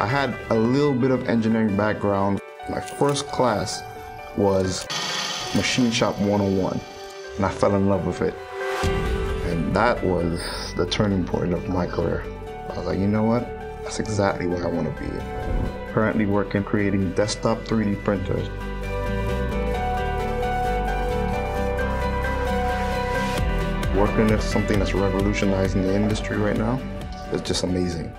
I had a little bit of engineering background. My first class was Machine Shop 101, and I fell in love with it. And that was the turning point of my career. I was like, you know what? That's exactly where I want to be. Currently working creating desktop 3D printers. Working with something that's revolutionizing the industry right now is just amazing.